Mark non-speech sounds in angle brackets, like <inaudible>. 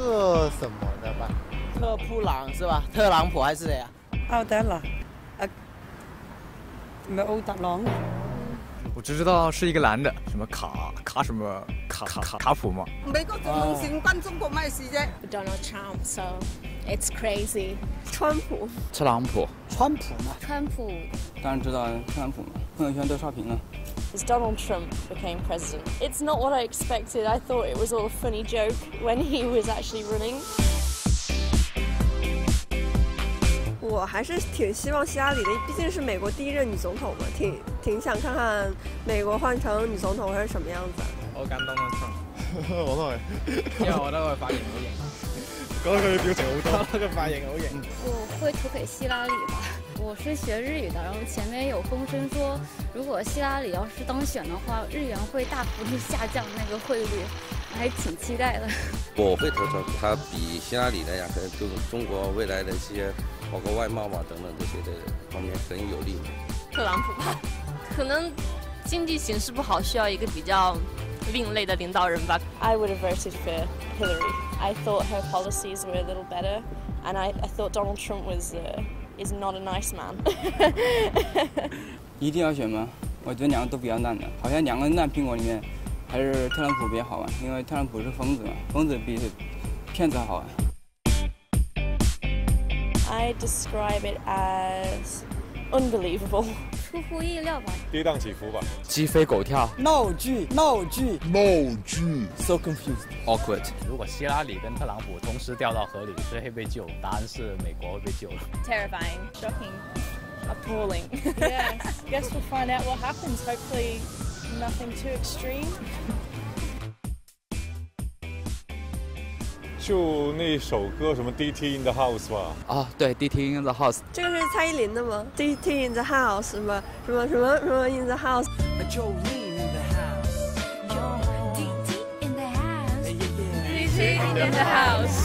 特什么的吧？特朗是吧？特朗普还是谁啊？奥德朗，啊，没欧达龙？我只知道是一个男的，什么卡卡什么卡卡卡普吗？美国总统行干中国卖事啫。d o n a l d Trump, so it's crazy. 川普，特朗普，川普嘛，川普，当然知道，特朗普嘛，朋友圈都刷屏了。As Donald Trump became president, it's not what I expected. I thought it was all a funny joke when he was actually running. 我还是挺希望希拉里的，毕竟是美国第一任女总统嘛，挺挺想看看美国换成女总统会是什么样子。我敢保证。<laughs> 我都系，因为我觉得我发型好型，觉得佢的表情好多，佢发型好型。我会投给希拉里吧。我是学日语的，然后前面有风声说，如果希拉里要是当选的话，日元会大幅度下降，那个汇率还挺期待的。我会投出他比希拉里的呀，可能中中国未来的一些，包括外贸嘛等等这些的方面很有利。特朗普吧，可能经济形势不好，需要一个比较。另类的领导人吧。I would have voted for Hillary. I thought her policies were a little better, and I I thought Donald Trump was is not a nice man. <laughs> 一定要选吗？我觉得两个都比较烂的，好像两个烂苹果里面，还是特朗普比较好玩，因为特朗普是疯子嘛，疯子比骗子好玩。I describe it as unbelievable. 出乎意料吧，跌宕起伏吧，鸡飞狗跳，闹剧，闹剧，闹剧，so confused, awkward。如果希拉里跟特朗普同时掉到河里，谁会被救？答案是美国会被救了。Terrifying, shocking, appalling. yes, <laughs> guess we'll find out what happens. Hopefully, nothing too extreme. 就那首歌什么《D.T. in the House》吧？啊，对，《D.T. in the House》这个是蔡依林的吗？《D.T. in the House》什么什么什么什么《in the House》？